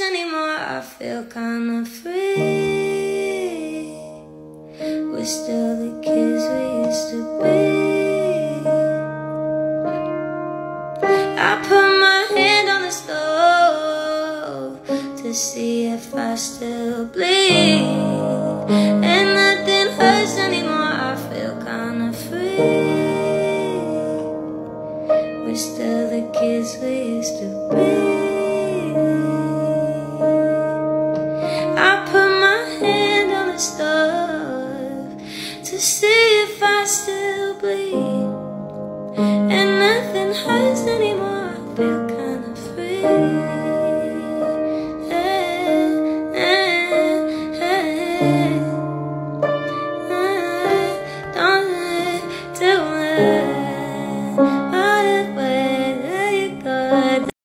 anymore. I feel kinda free. We're still the kids we used to be. I put my hand on the stove to see if I still bleed. And nothing hurts anymore. I feel kinda free. We're still the kids we used to be. to see if I still bleed, and nothing hurts anymore.